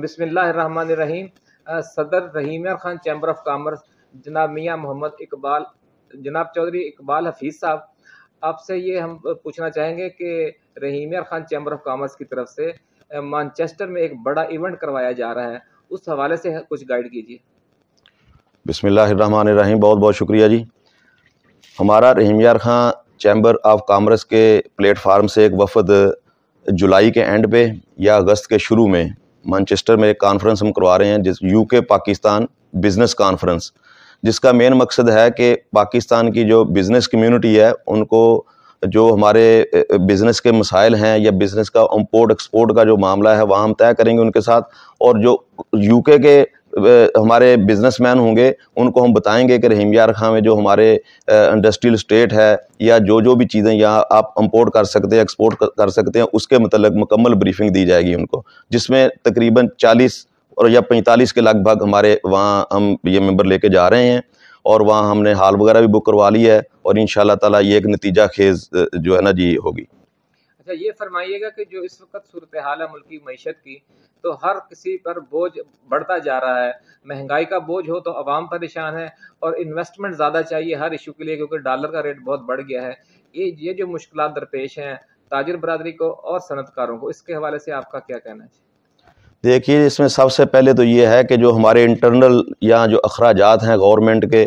बिस्मिल्लाहिर्रहमानिर्रहीम। सदर Rahim Khan, chamber of commerce, जनाब मियाँ मोहम्मद इकबाल, जनाब चौधरी इकबाल हफीज़ साहब। आपसे ये हम पूछना चाहेंगे कि Rahim Khan, chamber of commerce की तरफ़ से मानचेस्टर में एक बड़ा इवेंट करवाया जा रहा है, उस हवाले से कुछ गाइड कीजिए। बिस्मिल्लाहिर्रहमानिर्रहीम, बहुत बहुत शुक्रिया जी। हमारा Rahim Yar Khan chamber of commerce के प्लेटफार्म से एक वफद जुलाई के एंड पे या अगस्त के शुरू में मैनचेस्टर में एक कॉन्फ्रेंस हम करवा रहे हैं, जिस यूके पाकिस्तान बिज़नेस कॉन्फ्रेंस जिसका मेन मकसद है कि पाकिस्तान की जो बिज़नेस कम्युनिटी है, उनको जो हमारे बिज़नेस के मसाइल हैं या बिज़नेस का इम्पोर्ट एक्सपोर्ट का जो मामला है, वहाँ हम तय करेंगे उनके साथ, और जो यूके के हमारे बिजनेसमैन होंगे, उनको हम बताएँगे कि रहीम यार खां में जो हमारे इंडस्ट्रियल स्टेट है, या जो जो भी चीज़ें यहाँ आप इंपोर्ट कर सकते हैं एक्सपोर्ट कर सकते हैं, उसके मतलब मुकम्मल ब्रीफिंग दी जाएगी उनको, जिसमें तकरीबन 40 और या 45 के लगभग हमारे वहाँ हम ये मेंबर लेके जा रहे हैं, और वहाँ हमने हाल वगैरह भी बुक करवा ली है, और इन ताला ये एक नतीजा खेज जो है ना जी होगी। अच्छा ये फरमाइएगा कि जो इस वक्त सूरत हाल है, मुल्क की मीशत की तो हर किसी पर बोझ बढ़ता जा रहा है। महँगाई का बोझ हो तो अवाम परेशान है और इन्वेस्टमेंट ज़्यादा चाहिए हर इशू के लिए क्योंकि डॉलर का रेट बहुत बढ़ गया है। ये ये जो मुश्किल दरपेश हैं, ताजर बरदरी को और सनतकारों को, इसके हवाले से आपका क्या कहना है? देखिए, इसमें सबसे पहले तो ये है कि जो हमारे इंटरनल या जो अखराज हैं गवर्नमेंट के,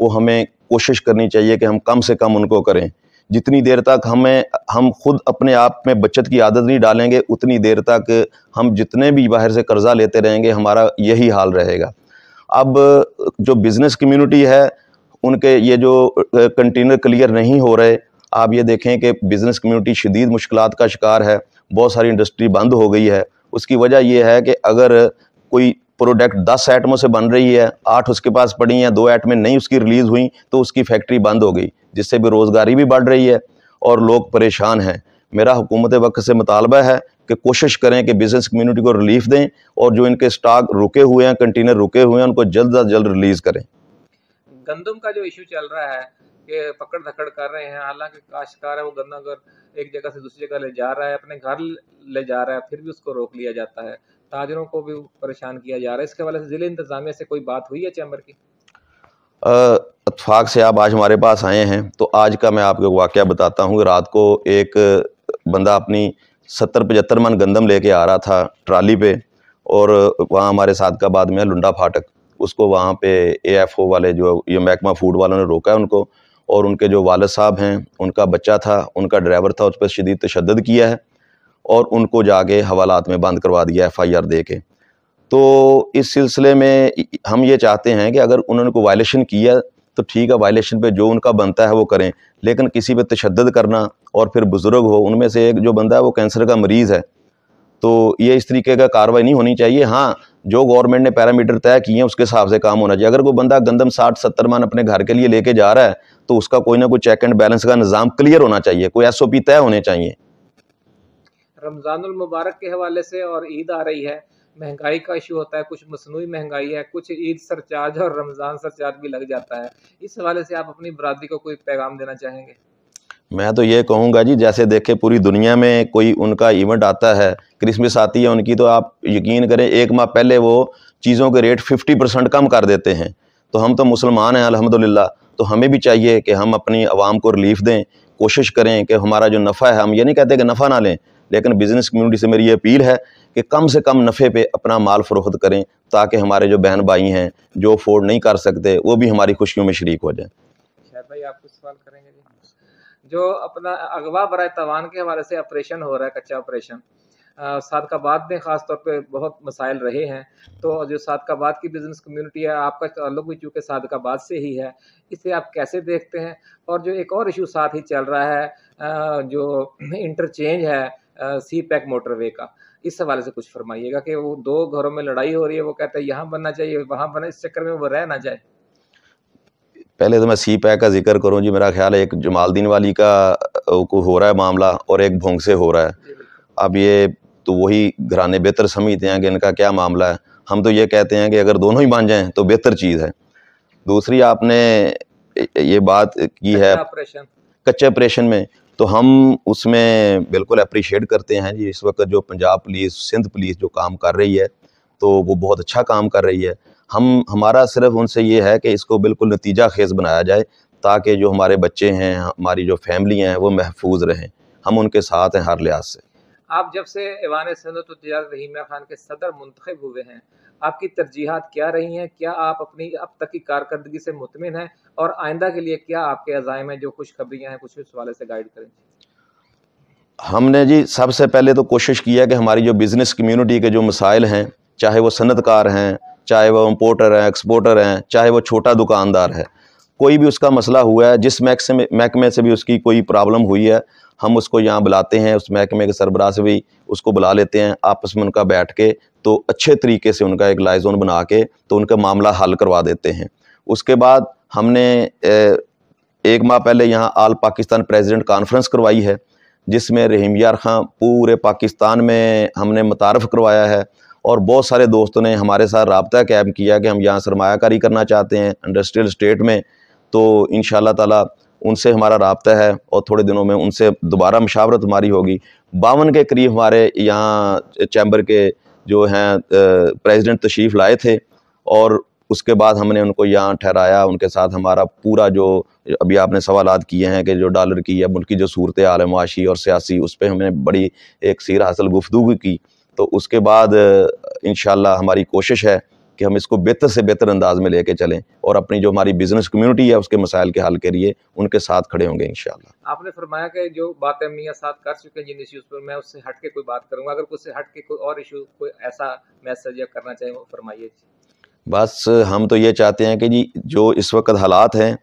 वो हमें कोशिश करनी चाहिए कि हम कम से कम उनको करें। जितनी देर तक हमें, हम खुद अपने आप में बचत की आदत नहीं डालेंगे, उतनी देर तक हम जितने भी बाहर से कर्ज़ा लेते रहेंगे, हमारा यही हाल रहेगा। अब जो बिज़नेस कम्युनिटी है, उनके ये जो कंटेनर क्लियर नहीं हो रहे, आप ये देखें कि बिज़नेस कम्युनिटी शदीद मुश्किल का शिकार है, बहुत सारी इंडस्ट्री बंद हो गई है। उसकी वजह यह है कि अगर कोई प्रोडक्ट दस आइटमों से बन रही है, आठ उसके पास पड़ी हैं, दो आइटमें नहीं उसकी रिलीज़ हुई तो उसकी फैक्ट्री बंद हो गई। जिससे बेरोज़गारी भी बढ़ रही है और लोग परेशान हैं। मेरा हुकूमत वक्त से मुतालबा है कि कोशिश करें कि बिज़नेस कम्यूनिटी को रिलीफ दें और जो इनके स्टॉक रुके हुए हैं कंटेनर रुके हुए हैं, उनको जल्द अज जल्द रिलीज़ करें। गंदम का जो इशू चल रहा है कि पकड़ धकड़ कर रहे हैं, हालाँकि काश्तकार है, वो गंदम अगर एक जगह से दूसरी जगह ले जा रहा है, अपने घर ले जा रहा है, फिर भी उसको रोक लिया जाता है। ताजरों को भी परेशान किया जा रहा है। इसके वाले से ज़िले इंतज़ामिया से कोई बात हुई है चैम्बर की? इतफाक से आप आज हमारे पास आए हैं तो आज का मैं आपको वाक़ बताता हूँ। रात को एक बंदा अपनी सत्तर पचहत्तर मन गंदम लेके आ रहा था ट्राली पे और वहाँ हमारे सादकाबाद में लुंडा फाटक। उसको वहाँ पे एएफओ वाले जो ये महकमा फ़ूड वालों ने रोका है उनको और उनके जो वालद साहब हैं, उनका बच्चा था, उनका ड्राइवर था, उस पर शदीद तशद किया है और उनको जाके हवालात में बंद करवा दिया एफ़ आई आर दे के तो इस सिलसिले में हम ये चाहते हैं कि अगर उन्होंने कोई वायलेशन किया तो ठीक है वायलेशन पे जो उनका बनता है वो करें। लेकिन किसी पे तशद करना और फिर बुज़ुर्ग हो, उनमें से एक जो बंदा है वो कैंसर का मरीज़ है। तो ये इस तरीके का कार्रवाई नहीं होनी चाहिए। हाँ जो गवर्नमेंट ने पैरामीटर तय किए हैं, उसके हिसाब से काम होना चाहिए। अगर कोई बंदा गंदम साठ, सत्तर मान अपने घर के लिए लेके जा रहा है तो उसका कोई ना कोई चेक एंड बैलेंस का निज़ाम क्लियर होना चाहिए। कोई एस ओ पी तय होने चाहिए। रमज़ानुल मुबारक के हवाले से और ईद आ रही है। महँगाई का इशू होता है, कुछ मसनू महँगाई है, कुछ ईद सरचार्ज और रमज़ान सरचार्ज भी लग जाता है। इस हवाले से आप अपनी बरदरी को कोई पैगाम देना चाहेंगे? मैं तो ये कहूँगा जी, जैसे देखे पूरी दुनिया में कोई उनका इवेंट आता है क्रिसमस आती है उनकी तो आप यकीन करें, एक माह पहले वो चीज़ों के रेट फिफ्टी परसेंट कम कर देते हैं। तो हम तो मुसलमान हैं, अल्हम्दुलिल्लाह। तो हमें भी चाहिए कि हम अपनी आवाम को रिलीफ दें, कोशिश करें कि हमारा जो नफ़ा है, हम ये नहीं कहते कि नफ़ा ना लें, लेकिन बिज़नेस कम्यूनिटी से मेरी ये अपील है कि कम से कम नफ़े पे अपना माल फ़रोख्त करें ताकि हमारे जो बहन भाई हैं, जो अफोर्ड नहीं कर सकते, वो भी हमारी खुशियों में शरीक हो जाए। भाई, आप कुछ सवाल करेंगे जो? अपना अगवा बर तवान के हवाले से ऑपरेशन हो रहा है, कच्चा ऑपरेशन सादकाबाद में ख़ास तौर पे बहुत मसाइल रहे हैं। तो जो सादकाबाद की बिज़नेस कम्युनिटी है, आपका ताल्लुक भी चूँकि सादकाबाद से ही है, इसे आप कैसे देखते हैं? और जो एक और इशू साथ ही चल रहा है जो इंटरचेंज है सी पैक मोटरवे का। इस हवाले से कुछ फरमाइएगा कि वो दो घरों में लड़ाई हो रही है वो कहते हैं यहाँ बनना चाहिए वहाँ बना इस चक्कर में वो रह ना जाए। पहले तो मैं सी पैक का ज़िक्र करूँ जी मेरा ख्याल है एक जमालदीन वाली का को हो रहा है मामला और एक भोंग से हो रहा है। अब ये तो वही घराने बेहतर समझते हैं कि इनका क्या मामला है। हम तो ये कहते हैं कि अगर दोनों ही बन जाएँ तो बेहतर चीज़ है। दूसरी आपने ये बात की है कच्चे ऑपरेशन में तो हम उसमें बिल्कुल अप्रिशिएट करते हैं जी। इस वक्त जो पंजाब पुलिस सिंध पुलिस जो काम कर रही है तो वो बहुत अच्छा काम कर रही है। हम, हमारा सिर्फ़ उनसे ये है कि इसको बिल्कुल नतीजा खेज़ बनाया जाए, ताकि जो हमारे बच्चे हैं, हमारी जो फैमिली हैं, वो महफूज रहें। हम उनके साथ हैं हर लिहाज से। आप जब से ईवान सनत रहीमिया खान के सदर मुंतखब हुए हैं, आपकी तरजीहत क्या रही हैं? क्या आप अपनी अब तक की कारकर्दगी से मुतमिन हैं? और आइंदा के लिए क्या आपके अजायम हैं? जो कुछ खबरियाँ हैं, कुछ उस वाले से गाइड करें। हमने जी सबसे पहले तो कोशिश की है कि हमारी जो बिज़नेस कम्युनिटी के जो मसाइल हैं, चाहे वो सनतकार हैं, चाहे वो इम्पोर्टर हैं एक्सपोर्टर हैं, चाहे वो छोटा दुकानदार है, कोई भी उसका मसला हुआ है, जिस महकमे से भी उसकी कोई प्रॉब्लम हुई है हम उसको यहाँ बुलाते हैं, उस महकमे के सरबराह से भी उसको बुला लेते हैं, आपस में उनका बैठ के तो अच्छे तरीके से उनका एक लाइजोन बना के तो उनका मामला हल करवा देते हैं। उसके बाद हमने एक माह पहले यहाँ आल पाकिस्तान प्रेसिडेंट कॉन्फ्रेंस करवाई है, जिसमें रहीम यार ख़ान पूरे पाकिस्तान में हमने मुतारफ़ करवाया है, और बहुत सारे दोस्तों ने हमारे साथ रबता कैब किया कि हम यहाँ सरमाकारी करना चाहते हैं इंडस्ट्रियल स्टेट में तो इन ताला उनसे हमारा रबता है और थोड़े दिनों में उनसे दोबारा मशावरत हमारी होगी। बावन के करीब हमारे यहाँ चैम्बर के जो हैं प्रेसिडेंट तशरीफ़ लाए थे और उसके बाद हमने उनको यहाँ ठहराया। उनके साथ हमारा पूरा जो अभी आपने सवाल किए हैं कि जो डॉलर की या मुल्क जो सूरत हाल है मुआशी और सियासी, उस पर हमने बड़ी एक सीर हासिल गुफ्तु की। तो उसके बाद इन हमारी कोशिश है कि हम इसको बेहतर से बेहतर अंदाज में लेके चलें और अपनी जो हमारी बिज़नेस कम्युनिटी है उसके मसाइल के हल के लिए उनके साथ खड़े होंगे इन आपने फरमाया कि जो बातें मियाँ साथ कर चुके हैं जिन इश्यूज़ पर मैं उससे हट के कोई बात करूँगा। अगर उससे हट के कोई और इशू कोई ऐसा मैसेज या करना चाहिए वो फरमाइए। बस हम तो ये चाहते हैं कि जी जो इस वक्त हालात हैं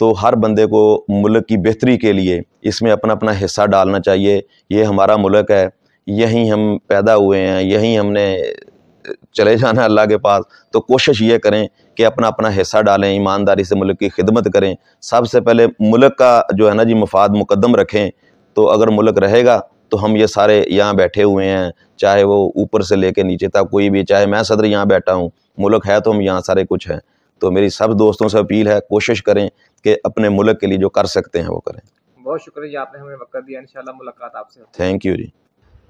तो हर बंदे को मुल्क की बेहतरी के लिए इसमें अपना अपना हिस्सा डालना चाहिए। ये हमारा मुल्क है यहीं हम पैदा हुए हैं यहीं हमने चले जाना है अल्लाह के पास तो कोशिश ये करें कि अपना अपना हिस्सा डालें ईमानदारी से मुल्क की खिदमत करें। सबसे पहले मुल्क का जो है ना जी मफाद मुकदम रखें। तो अगर मुल्क रहेगा तो हम ये सारे यहाँ बैठे हुए हैं चाहे वो ऊपर से लेके नीचे तक कोई भी चाहे मैं सदर यहाँ बैठा हूँ मुल्क है तो हम यहाँ सारे कुछ हैं। तो मेरी सब दोस्तों से अपील है कोशिश करें कि अपने मुल्क के लिए जो कर सकते हैं वो करें। बहुत शुक्रिया आपने हमें वक्त दिया। इंशाल्लाह मुलाकात आपसे थैंक यू जी।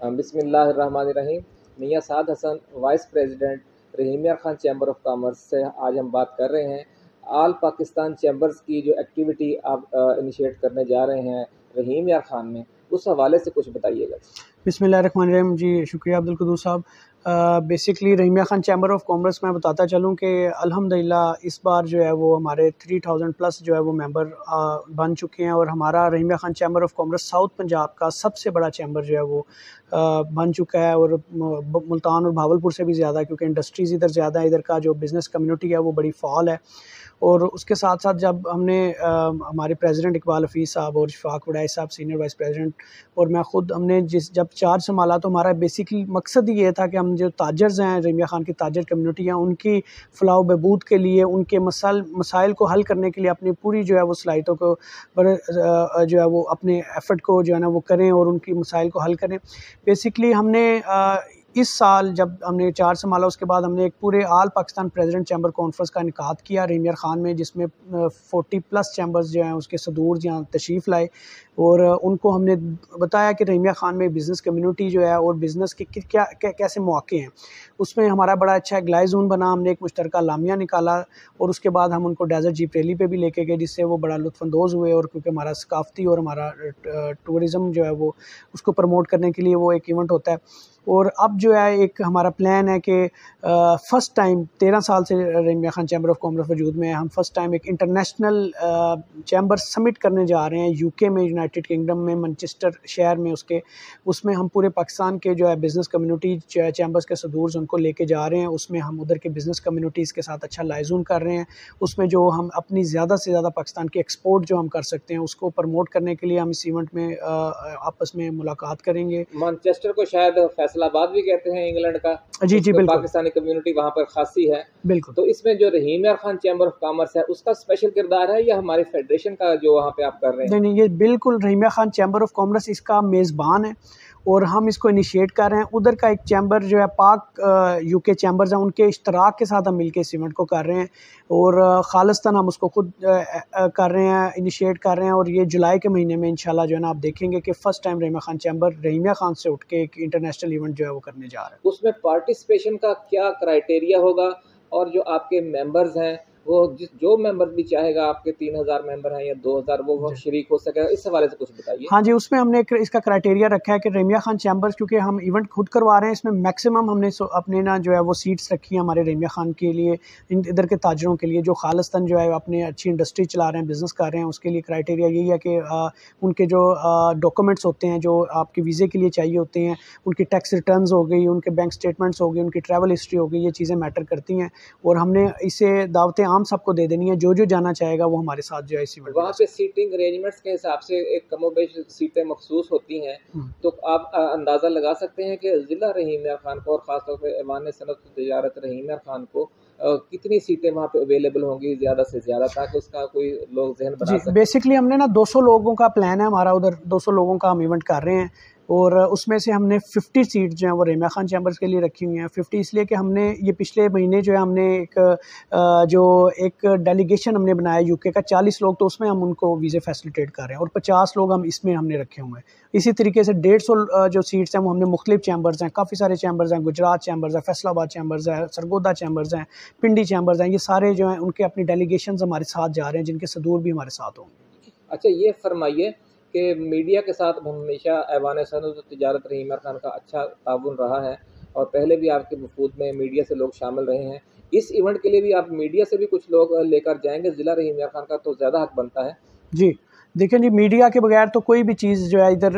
बिस्मिल्लाहिर्रहमानिर्रहीम। Mian Saad Hasan, vice president, Rahimiya Khan, chamber of commerce से आज हम बात कर रहे हैं। आल पाकिस्तान चैम्बर्स की जो एक्टिविटी आप इनिशिएट करने जा रहे हैं, रहीम यार खान में उस हवाले से कुछ बताइएगा। बिसमीम जी शुक्रिया Abdul Qadoor sahab. Basically Rahimiya Khan chamber of commerce मैं बताता चलूँ कि अल्हम्दुलिल्लाह इस बार जो है वो हमारे थ्री थाउज़ेंड प्लस जो है वो मेंबर बन चुके हैं और हमारा Rahimiya Khan chamber of commerce south Punjab का सबसे बड़ा चैम्बर जो है वो आ, बन चुका है और मुल्तान और भावलपुर से भी ज़्यादा क्योंकि इंडस्ट्रीज़ इधर ज़्यादा है इधर का जो बिज़नेस कम्यूनिटी है वो बड़ी फॉल है। और उसके साथ साथ जब हमने आ, हमारे प्रेसिडेंट इकबाल हफीज़ साहब और शफाक वडाई साहब सीनियर वाइस प्रेसिडेंट और मैं ख़ुद हमने जिस जब चार्ज संभाला तो हमारा बेसिकली मकसद ये था कि हम जो ताजर्स हैं रमिया खान की ताजर कम्यूनिटी हैं उनकी फलाह बहबूद के लिए उनके मसाइल मसाइल को हल करने के लिए अपनी पूरी जो है वो सलाहितों को जो है वो अपने एफ़र्ट को जो है ना वो करें और उनकी मसाइल को हल करें। बेसिकली हमने इस साल जब हमने चार संभाला उसके बाद हमने एक पूरे all Pakistan president chamber conference का इनका किया रीमियर ख़ान में जिसमें फोर्टी प्लस चैम्बर्स जो हैं उसके सदूर यहाँ तशरीफ़ लाए। और उनको हमने बताया कि रहीमिया ख़ान में बिज़नेस कम्युनिटी जो है और बिज़नेस के क्या, कैसे मौके हैं। उसमें हमारा बड़ा अच्छा एक जोन बना हमने एक मुश्तर लामिया निकाला और उसके बाद हम उनको डेजर्ट जीप रैली पे भी लेके गए जिससे वो बड़ा लुफानंदोज़ हुए और क्योंकि हमारा सकाफ़ती और हमारा टूरिज़म जो है वो उसको प्रमोट करने के लिए वो एक इवेंट होता है। और अब जो है एक हमारा प्लान है कि फ़र्स्ट टाइम तेरह साल से Ramiya Khan chamber of commerce वजूद में हम फ़र्स्ट टाइम एक इंटरनेशनल चैम्बर समिट करने जा रहे हैं यूके में यूनाइटेड किंगडम में मैनचेस्टर शहर में उसके, उसमें हम पूरे पाकिस्तान के जो है बिज़नेस कम्युनिटी चैम्बर्स के सदूर उनको लेके जा रहे हैं। उसमें हम उधर के बिज़नेस कम्युनिटीज़ के साथ अच्छा लाइजून कर रहे हैं। उसमें जो हम अपनी ज़्यादा से ज़्यादा पाकिस्तान की एक्सपोर्ट जो हम कर सकते हैं उसको प्रमोट करने के लिए हम इस इवेंट में आपस में मुलाकात करेंगे। मैनचेस्टर को शायद फैसलाबाद भी कहते हैं इंग्लैंड का जी जी बिल्कुल। पाकिस्तानी कम्युनिटी वहाँ पर खासी है। बिल्कुल। तो इसमें जो Rahim Khan chamber of commerce है उसका स्पेशल किरदार है या हमारे फेडरेशन का जो वहाँ पे आप कर रहे हैं? नहीं नहीं ये बिल्कुल Rahim Khan chamber of commerce इसका मेज़बान है। और हम इसको इनिशिएट कर रहे हैं। उधर का एक चैम्बर जो है, पाक यूके चैम्बर्स हैं, उनके इश्तराक के साथ हम मिल के इस इवेंट को कर रहे हैं। और खालिस्तान हम उसको खुद कर रहे हैं इनिशिएट कर रहे हैं। और ये जुलाई के महीने में इंशाल्लाह जो है ना, आप देखेंगे कि first time Rahima Khan chamber Rahimiya Khan से उठ के एक इंटरनेशनल इवेंट जो है वो करने जा रहा है। उसमें पार्टिसिपेशन का क्या क्राइटेरिया होगा? और जो आपके मेंबर्स हैं वो जिस जो मेंबर भी चाहेगा आपके तीन हज़ार मेंबर हैं या दो हज़ार वो वो शरीक हो सकेगा इस हवाले से कुछ बताइए। हाँ जी उसमें हमने एक इसका क्राइटेरिया रखा है कि रेमिया खान चैम्बर्स क्योंकि हम इवेंट खुद करवा रहे हैं इसमें मैक्सिमम हमने अपने ना जो है वो सीट्स रखी हैं हमारे रेमिया खान के लिए इधर के ताजरों के लिए जो खालिस्तान जो है अपने अच्छी इंडस्ट्री चला रहे हैं बिज़नेस कर रहे हैं उसके लिए क्राइटेरिया यही है कि उनके जो डॉक्यूमेंट्स होते हैं जो आपके वीज़े के लिए चाहिए होते हैं उनकी टैक्स रिटर्न हो गई उनके बैंक स्टेटमेंट्स हो गई उनकी ट्रैवल हिस्ट्री हो गई ये चीज़ें मैटर करती हैं। और हमने इसे दावतें आम सबको दे देनी है जो जो जाना चाहेगा वो हमारे साथ जो है इसी वहाँ पे सीटिंग अरेंजमेंट्स के हिसाब से एक कमोबेश सीटें मखसूस होती हैं। हम्म। तो आप अंदाज़ा लगा सकते हैं कि ज़िला रहीम खान को और ख़ासतौर पर ऐवान सनत तजारत रहीम खान को कितनी सीटें वहाँ पे अवेलेबल होंगी ज़्यादा से ज़्यादा ताकि उसका कोई लोग जहन बना सके? बेसिकली हमने ना 200 लोगों का प्लान है हमारा उधर 200 लोगों का हम इवेंट कर रहे हैं। और उसमें से हमने 50 सीट जो हैं वो रेमा खान चैम्बर्स के लिए रखी हुई हैं। 50 इसलिए कि हमने ये पिछले महीने जो है हमने एक जो एक डेलीगेशन हमने बनाया यूके का 40 लोग तो उसमें हम उनको वीज़े फैसिलिटेट कर रहे हैं और 50 लोग हम इसमें हमने रखे हुए हैं। इसी तरीके से डेढ़ सौ जो सीट्स हैं वो हमने मुख्तलिफ़ चैम्बर्स हैं। काफ़ी सारे चैम्बर्स हैं, गुजरात चैम्बर्स हैं, फैसलाबाद चैम्बर्स हैं, सरगोदा चैम्बर्स हैं, पिंडी चैम्बर्स हैं। ये सारे जो हैं उनके अपनी डेलीगेशन हमारे साथ जा रहे हैं, जिनके सदूर भी हमारे साथ होंगे। अच्छा ये फरमाइए कि मीडिया के साथ हमेशा ऐवान सनत तजारत रहीम खान का अच्छा ताउन रहा है और पहले भी आपके वफूद में मीडिया से लोग शामिल रहे हैं। इस इवेंट के लिए भी आप मीडिया से भी कुछ लोग लेकर जाएँगे। ज़िला रहीम खान का तो ज़्यादा हक बनता है। जी। देखें जी मीडिया के बगैर तो कोई भी चीज़ जो है इधर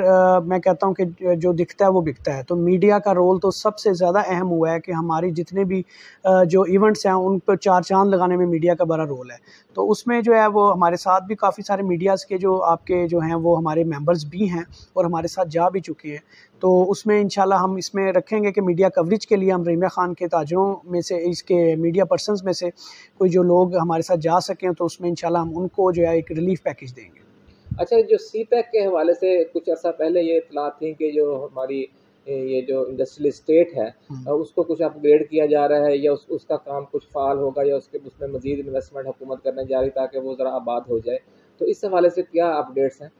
मैं कहता हूँ कि जो दिखता है वो बिकता है। तो मीडिया का रोल तो सबसे ज़्यादा अहम हुआ है कि हमारी जितने भी आ, जो इवेंट्स हैं उन पर चार चाँद लगाने में मीडिया का बड़ा रोल है। तो उसमें जो है वो हमारे साथ भी काफ़ी सारे मीडियाज़ के जो आपके जो हैं वो हमारे मेंबर्स भी हैं और हमारे साथ जा भी चुके हैं। तो उसमें इंशाल्लाह हम इसमें रखेंगे कि मीडिया कवरेज के लिए हम रीमिया ख़ान के ताजरों में से इसके मीडिया पर्सनस में से कोई जो लोग हमारे साथ जा सकें तो उसमें इंशाल्लाह हम उनको जो है एक रिलीफ पैकेज देंगे। अच्छा जो सी पैक के हवाले से कुछ अर्सा पहले ये इतला थी कि जो हमारी ये जो इंडस्ट्रियल स्टेट है हम्म। उसको कुछ अपग्रेड किया जा रहा है या उस, उसका काम कुछ फाल होगा या उसके उसमें मजीद इन्वेस्टमेंट हुकूमत करने जा रही ताकि वो ज़रा आबाद हो जाए तो इस हवाले से क्या अपडेट्स हैं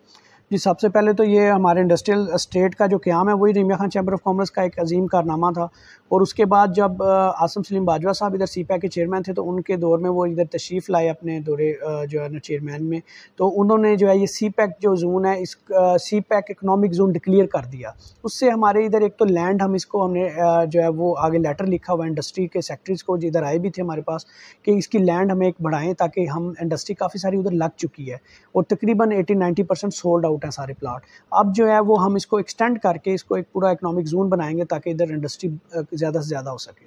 जी, सबसे पहले तो ये हमारे इंडस्ट्रियल स्टेट का जो क्याम है, वही Rimiya Khan chamber of commerce का एक अजीम कारनामा था। और उसके बाद जब आसम सलीम बाजवा साहब इधर सी के चेयरमैन थे तो उनके दौर में वो इधर तशरीफ़ लाए अपने दौरे जो है ना चेयरमैन में। तो उन्होंने जो है ये सी जो जोन है, इस CPEC economic zone declare कर दिया। उससे हमारे इधर एक तो लैंड हम इसको हमने जो है वो आगे लेटर लिखा हुआ इंडस्ट्री के सेक्टरीज को जिधर आए भी थे हमारे पास, कि इसकी लैंड हमें एक बढ़ाएँ, ताकि हम इंडस्ट्री काफ़ी सारी उधर लग चुकी है। और तकरीबन eighty ninety percent sold out है सारे प्लाट अब जो है वो हम इसको एक्सटेंड करके इसको एक पूरा इकनॉमिक जोन बनाएँगे ताकि इधर इंडस्ट्री ज़्यादा से ज़्यादा हो सके।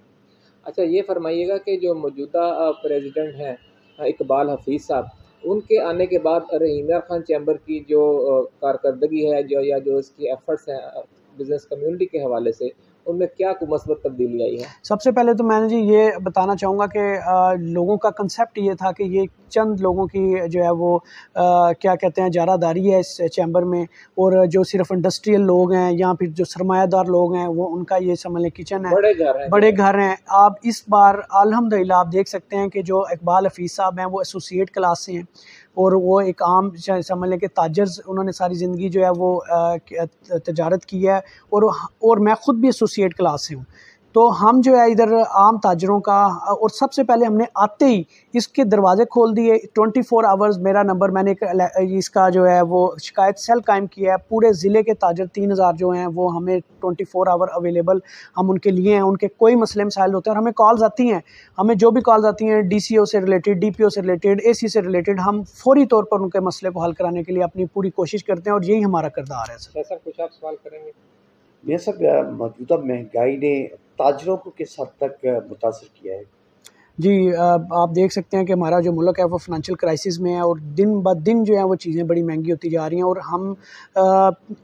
अच्छा ये फरमाइएगा कि जो मौजूदा प्रेजिडेंट हैं इकबाल हफीज़ साहब, उनके आने के बाद रहीम खान चैम्बर की जो कारकर्दगी है, जो या जो इसकी एफर्ट्स हैं बिज़नेस कम्युनिटी के हवाले से उनमें क्या मस्बत तब्दीली आई है? सबसे पहले तो मैंने जी ये बताना चाहूँगा कि लोगों का कंसेप्ट ये था कि ये चंद लोगों की जो है वो आ, क्या कहते हैं जारादारी है इस चैम्बर में और जो सिर्फ़ इंडस्ट्रियल लोग हैं या फिर जो सरमायादार लोग हैं वो उनका ये समझ लें किचन है। बड़े घर हैं। बड़े घर हैं। आप इस बार अलहमदिल्ला आप देख सकते हैं कि जो इकबाल हफीज़ साहब हैं वो एसोसिएट क्लास से हैं और वो एक आम समझ लें कि ताजर्स उन्होंने सारी ज़िंदगी जो है वो तजारत की है और और मैं ख़ुद भी एसोसिएट क्लास से हूँ। तो हम जो है इधर आम ताजरों का, और सबसे पहले हमने आते ही इसके दरवाज़े खोल दिए। 24 फोर आवर्स मेरा नंबर, मैंने इसका जो है वो शिकायत सेल कायम किया है। पूरे ज़िले के ताजर तीन हज़ार जो हैं, वो हमें 24 फोर आवर अवेलेबल हम उनके लिए हैं। उनके कोई मसले मसाइल होते हैं, और हमें कॉल्स आती हैं। हमें जो भी कॉल्स आती हैं डीसीओ से रिलेटेड डीपीओ से रिलेटेड एसी से रिलेटेड हम फौरी तौर पर उनके मसले को हल कराने के लिए अपनी पूरी कोशिश करते हैं, और यही हमारा करदार है सर, कुछ आप सवाल करेंगे? सब मौजूदा महँगाई ने ताजरों को किस हद तक मुतासर किया है? जी आप देख सकते हैं कि हमारा जो मुल्क है वो फाइनेंशियल क्राइसिस में है और दिन ब दिन जो है वो चीज़ें बड़ी महँगी होती जा रही हैं और हम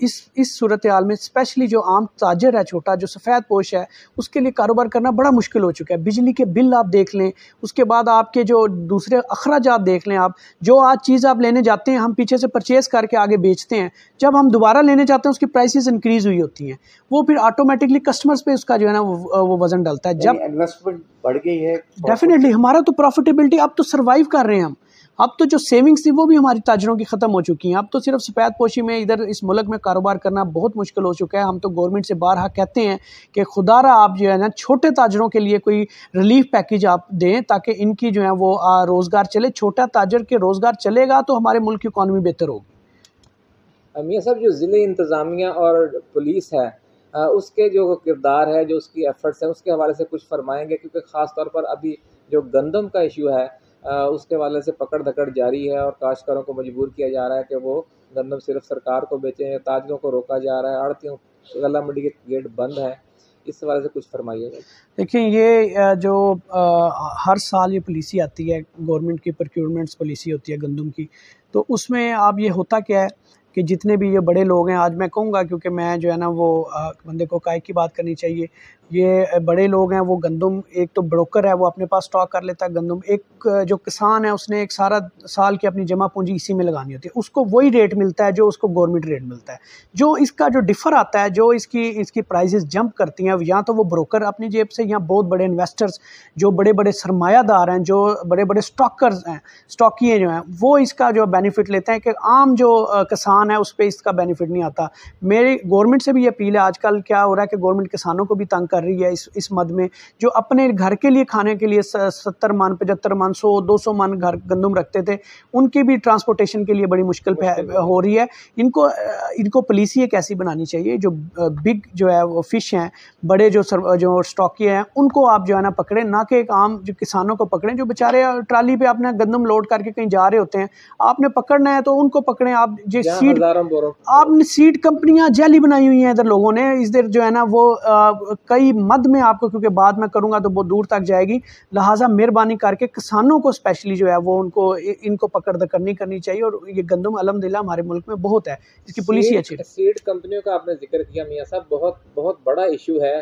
इस इस सूरत हाल में स्पेशली जो आम ताजर है छोटा जो सफ़ेद पोश है उसके लिए कारोबार करना बड़ा मुश्किल हो चुका है। बिजली के बिल आप देख लें उसके बाद आपके जो दूसरे अखराज आप देख लें आप जो आज चीज़ आप लेने जाते हैं हम पीछे से परचेज़ करके आगे बेचते हैं जब हम दोबारा लेने जाते हैं उसकी प्राइसेस इंक्रीज़ हुई होती हैं। वो फिर ऑटोमेटिकली कस्टमर्स पे उसका जो है ना वो, वो वज़न डलता है। जब इन्वेस्टमेंट बढ़ गई है डेफिनेटली हमारा तो प्रॉफिटेबिलिटी अब तो सर्वाइव कर रहे हैं हम। अब तो जो सेविंग्स थी वो भी हमारी ताजरों की ख़त्म हो चुकी हैं। अब तो सिर्फ़ सफ़ेद पोशी में इधर इस मुल्क में कारोबार करना बहुत मुश्किल हो चुका है। हम तो गवर्नमेंट से बारहा कहते हैं कि खुदारा आप जो है ना छोटे ताजरों के लिए कोई रिलीफ पैकेज आप दें ताकि इनकी जो है वो रोज़गार चले। छोटा ताजर के रोज़गार चलेगा तो हमारे मुल्क की इकानमी बेहतर होगी। मियाँ साहब जो ज़िले इंतज़ामिया और पुलिस है उसके जो किरदार है जो उसकी एफ़र्ट्स हैं उसके हवाले से कुछ फरमाएँगे? क्योंकि ख़ास तौर पर अभी जो गंदम का इशू है उसके हवाले से पकड़ धकड़ जारी है और काश्तकारों को मजबूर किया जा रहा है कि वो गंदम सिर्फ़ सरकार को बेचें या ताजरों को रोका जा रहा है आड़तियों गला मंडी के गेट बंद है। इस हवाले से कुछ फरमाइएगा देखिए ये जो आ, हर साल ये पॉलिसी आती है गवर्नमेंट की प्रोक्योरमेंट्स पॉलिसी होती है गंदम की तो उसमें अब ये होता क्या है? कि जितने भी ये बड़े लोग हैं, आज मैं कहूँगा क्योंकि मैं जो है ना वो बंदे को काय की बात करनी चाहिए। ये बड़े लोग हैं, वो गंदम एक तो ब्रोकर है, वो अपने पास स्टॉक कर लेता है, गंदम एक जो किसान है, उसने एक सारा साल की अपनी जमा पूंजी इसी में लगानी होती है। उसको वही रेट मिलता है, जो उसको गवर्नमेंट रेट मिलता है। जो इसका जो डिफ़र आता है, जो इसकी इसकी प्राइजेस जंप करती हैं, या तो वो ब्रोकर अपनी जेब से, या बहुत बड़े इन्वेस्टर्स जो बड़े बड़े सरमायादार हैं, जो बड़े बड़े स्टॉकर्स हैं स्टॉकिए जो हैं, वो इसका जो बेनिफिट लेते हैं कि आम जो किसान है उस पर इसका बेनिफिट नहीं आता। मेरी गवर्नमेंट से भी ये अपील है आजकल क्या हो रहा है कि गवर्नमेंट किसानों को भी तंग कर रही है इस इस मद में जो अपने घर के लिए खाने के लिए सत्तर मन पचहत्तर मन सौ दो सौ मन घर गंदम रखते थे उनकी भी ट्रांसपोर्टेशन के लिए बड़ी मुश्किल हो रही है। इनको इनको पॉलिसी एक ऐसी बनानी चाहिए जो बिग जो है वो फ़िश हैं बड़े जो सर, जो स्टॉकी हैं उनको आप जो है ना पकड़ें ना कि एक आम जो किसानों को पकड़ें जो बेचारे ट्राली पे अपने गंदम लोड करके कहीं जा रहे होते हैं। आपने पकड़ना है तो उनको पकड़ें आप जो सीड आपने सीड कंपनियाँ जैली बनाई हुई हैं इधर लोगों ने। इस देर जो है ना वो आ, कई मद में आपको क्योंकि बाद में करूँगा तो बहुत दूर तक जाएगी। लिहाजा मेहरबानी करके किसानों को स्पेशली जो है वो उनको इनको पकड़ दकड़ नहीं करनी चाहिए और ये गंदम अलहमदिल्ला हमारे मुल्क में बहुत है। इसकी पुलिस ही अच्छी है सीड कंपनियों का आपने ज़िक्र किया मियाँ साहब बहुत बहुत बड़ा इशू है।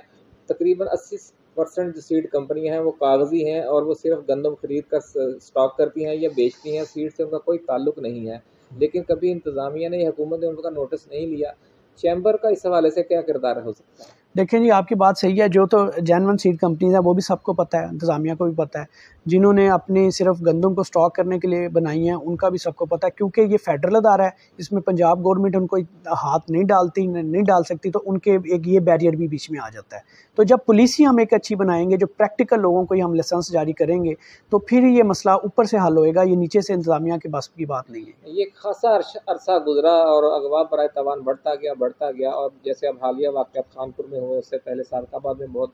तकरीबन अस्सी परसेंट जो सीड कंपनियाँ हैं वो कागज़ी हैं और वो सिर्फ़ गंदम खरीद कर स्टॉक करती हैं या बेचती हैं। सीड से उनका कोई ताल्लुक नहीं है। लेकिन कभी इंतज़ामिया ने हुकूमत ने उनका नोटिस नहीं लिया। चैम्बर का इस हवाले से क्या किरदार हो सकता है? देखें जी, आपकी बात सही है, जो तो जैनवन सीड कंपनीज़ हैं, वो भी सबको पता है, इंतज़ामिया को भी पता है, जिन्होंने अपने सिर्फ़ गंदम को स्टॉक करने के लिए बनाई हैं, उनका भी सबको पता है, क्योंकि ये फेडरल अदारा है, इसमें पंजाब गवर्नमेंट उनको हाथ नहीं डालती नहीं डाल सकती तो उनके एक ये बैरियर भी बीच में आ जाता है। तो जब पुलिस ही हम एक अच्छी बनाएँगे, जो प्रैक्टिकल लोगों को ही हम लाइसेंस जारी करेंगे तो फिर ये मसला ऊपर से हल होएगा, ये नीचे से इंतज़ामिया के बस की बात नहीं है। ये खासा अरसा गुजरा और अगवा बर तवान बढ़ता गया बढ़ता गया, और जैसे अब हालिया वाक़ खानपुर में हुए उससे पहले सालकाबाद में बहुत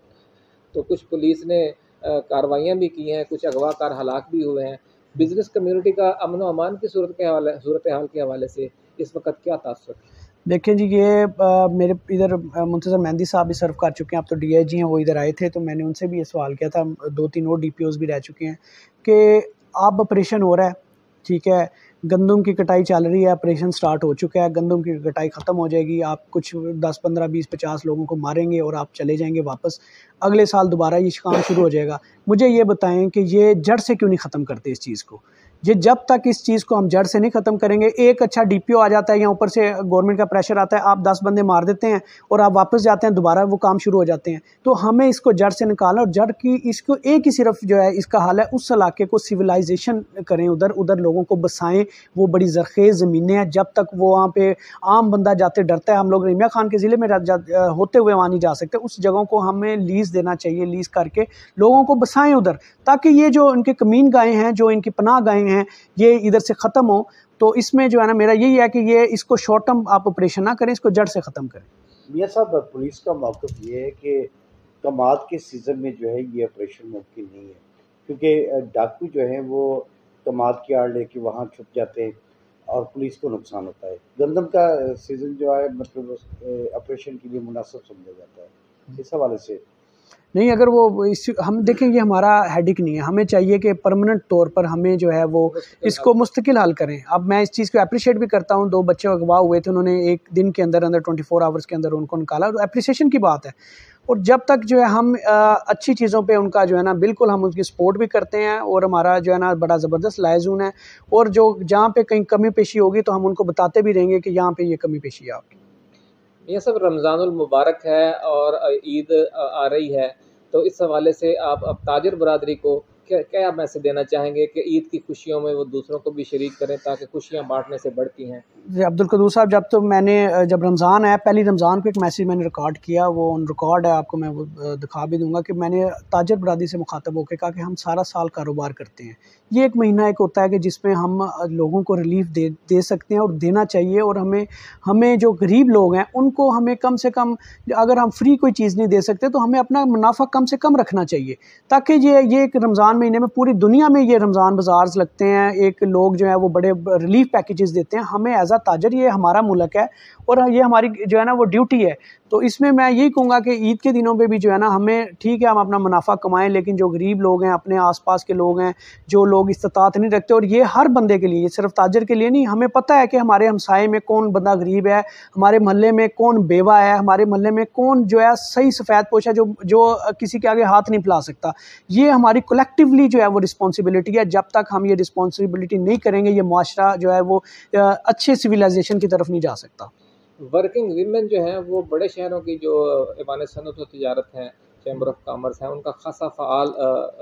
तो कुछ पुलिस ने कार्रवाइयाँ भी की हैं कुछ अगवा कार हलाक भी हुए हैं। बिज़नेस कम्युनिटी का अमन अमान की सूरत के हवाले सूरत हाल के हवाले से इस वक्त क्या तासर? देखें जी ये आ, मेरे इधर मुंतजर मेहंदी साहब भी सर्व कर चुके हैं। आप तो डी आई जी हैं वो इधर आए थे तो मैंने उनसे भी ये सवाल किया था। दो तीन और डी पी ओज़ भी रह चुके हैं कि आप ऑपरेशन हो रहा है ठीक है? गंदम की कटाई चल रही है ऑपरेशन स्टार्ट हो चुका है, गंदम की कटाई ख़त्म हो जाएगी, आप कुछ दस, पंद्रह, बीस, पचास लोगों को मारेंगे और आप चले जाएँगे वापस। अगले साल दोबारा ये काम शुरू हो जाएगा। मुझे ये बताएँ कि ये जड़ से क्यों नहीं ख़त्म करते इस चीज़ को? ये जब तक इस चीज़ को हम जड़ से नहीं ख़त्म करेंगे, एक अच्छा डीपीओ आ जाता है या ऊपर से गवर्नमेंट का प्रेशर आता है, आप दस बंदे मार देते हैं और आप वापस जाते हैं, दोबारा वो काम शुरू हो जाते हैं। तो हमें इसको जड़ से निकालना और जड़ की इसको एक ही सिर्फ़ जो है, इसका हाल है, उस इलाके को सिविलाइजेशन करें, उधर उधर लोगों को बसाएँ, वो बड़ी जरखेज़ ज़मीनें हैं, जब तक वो वहाँ पर आम बंदा जाते, डरता है, हम लोग रिमिया खान के ज़िले में होते हुए वहाँ नहीं जा सकते, उस जगहों को हमें लीज़ देना चाहिए लीज़ करके लोगों को बसाएँ उधर, ताकि ये जो इनके कमीन गायें हैं, जो इनकी पनाह गायें हैं ये इधर से ख़त्म हो तो इसमें जो है ना मेरा यही है कि ये इसको शॉर्ट टर्म आप ऑपरेशन ना करें इसको जड़ से ख़त्म करें। मियाँ साहब पुलिस का मौक़ ये है कि कमाद के सीज़न में जो है ये ऑपरेशन मुमकिन नहीं है क्योंकि डाकू जो हैं वो कमाद की आड़ लेके वहाँ छुप जाते हैं और पुलिस को नुकसान होता है। गंदम का सीज़न जो है मतलब ऑपरेशन के लिए मुनासिब समझा जाता है। इस हवाले से नहीं अगर वो इस हम देखें ये हमारा हेडिक नहीं है। हमें चाहिए कि परमानेंट तौर पर हमें जो है वो इसको मुस्तकिल हल करें। अब मैं इस चीज़ को अप्रिशिएट भी करता हूँ। दो बच्चे अगवा हुए थे उन्होंने एक दिन के अंदर अंदर ट्वेंटी फोर आवर्स के अंदर उनको निकाला। तो अप्रिसिएशन की बात है। और जब तक जो है हम आ, अच्छी चीज़ों पे उनका जो है ना बिल्कुल हम उनकी सपोर्ट भी करते हैं और हमारा जो है ना बड़ा ज़बरदस्त लाइजून है। और जो जहाँ पे कहीं कमी पेशी होगी तो हम उनको बताते भी रहेंगे कि यहाँ पे ये कमी पेशी है आपकी। ये सब रमज़ानुल मुबारक है और ईद आ रही है। तो इस हवाले से आप, अब ताजर बरदरी को क्या क्या मैसेज देना चाहेंगे कि ईद की खुशियों में वो दूसरों को भी शरीक करें ताकि खुशियाँ बांटने से बढ़ती हैं? अब्दुल कदूर साहब, जब तो मैंने जब रमज़ान आया, पहली रमज़ान को एक मैसेज मैंने रिकॉर्ड किया, वो ऑन रिकॉर्ड है, आपको मैं वो दिखा भी दूँगा कि मैंने ताजर बरदरी से मुखातब होकर कहा कि हम सारा साल कारोबार करते हैं। ये एक महीना एक होता है कि जिसमें हम लोगों को रिलीफ दे दे सकते हैं और देना चाहिए और हमें हमें जो गरीब लोग हैं, उनको हमें कम से कम, अगर हम फ्री कोई चीज़ नहीं दे सकते तो हमें अपना मुनाफा कम से कम रखना चाहिए, ताकि ये ये एक रमज़ान महीने में पूरी दुनिया में ये रमज़ान बाज़ार लगते हैं, एक लोग जो है वो बड़े रिलीफ पैकेजेस देते हैं, हमें एज आ ताजर ये हमारा मुल्क है और ये हमारी जो है ना वो ड्यूटी है। तो इसमें मैं यही कहूँगा कि ईद के दिनों पे भी जो है ना हमें ठीक है, हम अपना मुनाफा कमाएँ, लेकिन जो गरीब लोग हैं, अपने आसपास के लोग हैं, जो लोग इस्तात नहीं रखते और ये हर बंदे के लिए, सिर्फ़ ताजर के लिए नहीं, हमें पता है कि हमारे हमसाए में कौन बंदा गरीब है, हमारे मोहल्ले में कौन बेवा है, हमारे मोहल्ले में कौन जो है सही सफ़ेद पोश है, जो जो किसी के आगे हाथ नहीं फैला सकता। ये हमारी कलेक्टिवली जो है वो रिस्पॉन्सिबिलिटी है, जब तक हम ये रिस्पॉन्सिबिलिटी नहीं करेंगे, ये माशरा जो है वो अच्छे सिविलाइजेशन की तरफ़ नहीं जा सकता वर्किंग वीमेन जो हैं, वो बड़े शहरों की जो ईमान सनत व तजारत हैं चैम्बर ऑफ़ कामर्स हैं, उनका खासा फ़ाल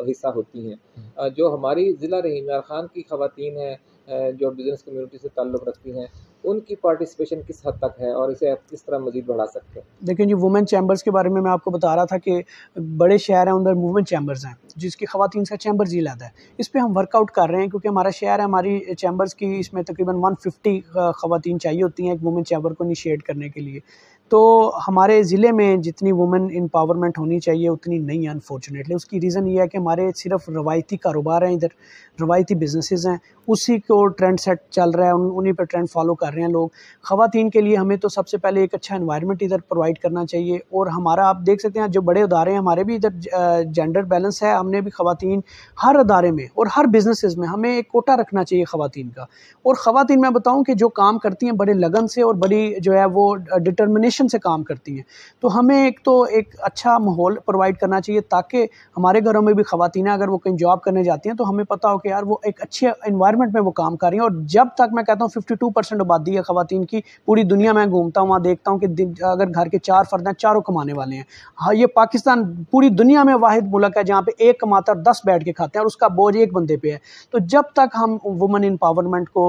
हिस्सा होती हैं। जो हमारी ज़िला रहीम खान की खातन हैं जो बिज़नेस कम्यूनिटी से ताल्लुक़ रखती हैं उनकी पार्टिसिपेशन किस हद तक है और इसे आप किस तरह मजीद बढ़ा सकते हैं? देखिए जी वुमेन चैम्बर्स के बारे में मैं आपको बता रहा था कि बड़े शहर हैं, उधर वुमेन चैम्बर्स हैं, जिसकी खवतिन का चैम्बर्स ही लाता है। इस पर हम वर्कआउट कर रहे हैं क्योंकि हमारा शहर है, हमारी चैम्बर्स की इसमें तकरीबन वन फिफ्टी खातन चाहिए होती हैं एक वुमेन चैम्बर को इनिशिएट करने के लिए। तो हमारे ज़िले में जितनी वुमेन इम्पावरमेंट होनी चाहिए, उतनी नहीं है अनफॉर्चुनेटली उसकी रीज़न ये है कि हमारे सिर्फ़ रवायती कारोबार हैं इधर, रवायती बिजनेसेस हैं। उसी को ट्रेंड सेट चल रहा है, उन, उन्हीं पर ट्रेंड फॉलो कर रहे हैं लोग। ख़वातीन के लिए हमें तो सबसे पहले एक अच्छा इन्वायरमेंट इधर प्रोवाइड करना चाहिए। और हमारा, आप देख सकते हैं, जो बड़े अदारे हैं, हमारे भी इधर जेंडर बैलेंस है। हमने भी ख़वातीन हर अदारे में और हर बिज़नेस में हमें एक कोटा रखना चाहिए ख़वातीन का। और ख़वातीन मैं बताऊँ कि जो काम करती हैं, बड़े लगन से और बड़ी जो है वो डिटर्मिनेशन से काम करती हैं। तो हमें एक तो एक अच्छा माहौल प्रोवाइड करना चाहिए ताकि हमारे घरों में भी ख़वातीन अगर वो कहीं जॉब करने जाती हैं तो हमें पता हो कि यार वो एक अच्छे इन्वायरमेंट में वो काम कर रही हैं। और जब तक मैं कहता हूँ फिफ्टी टू परसेंट आबादी है ख़वान की, पूरी दुनिया में घूमता हूँ, वहाँ देखता हूँ कि अगर घर के चार फ़र्द हैं, चारों कमाने वाले हैं। हाँ ये पाकिस्तान पूरी दुनिया में वाद मुल्क है जहाँ पे एक कमाता और दस बैठ के खाते हैं और उसका बोझ एक बंदे पे है। तो जब तक हम वुमेन इम्पावरमेंट को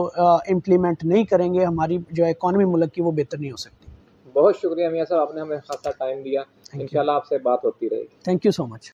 इम्प्लीमेंट नहीं करेंगे, हमारी जो इकॉनमी मुल्क की वो बेहतर नहीं हो सकती। बहुत शुक्रिया मियाँ साहब आपने हमें खासा टाइम दिया। इनशाला आपसे बात होती रहेगी। Thank you so much